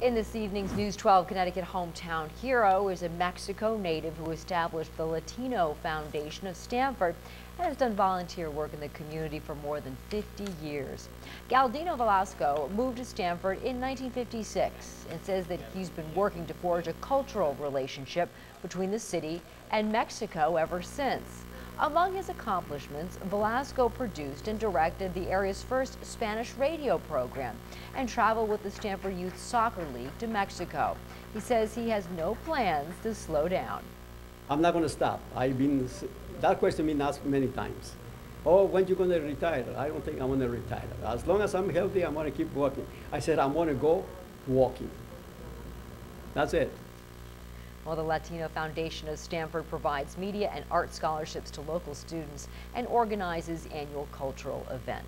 In this evening's News 12 Connecticut Hometown Hero is a Mexico native who established the Latino Foundation of Stamford and has done volunteer work in the community for more than 50 years. Galdino Velasco moved to Stamford in 1956 and says that he's been working to forge a cultural relationship between the city and Mexico ever since. Among his accomplishments, Velasco produced and directed the area's first Spanish radio program and travel with the Stamford Youth Soccer League to Mexico. He says he has no plans to slow down. I'm not going to stop. I've been, that question been asked many times. Oh, when you going to retire? I don't think I'm going to retire. As long as I'm healthy, I'm going to keep working. I said I'm going to go walking. That's it. Well, the Latino Foundation of Stamford provides media and art scholarships to local students and organizes annual cultural events.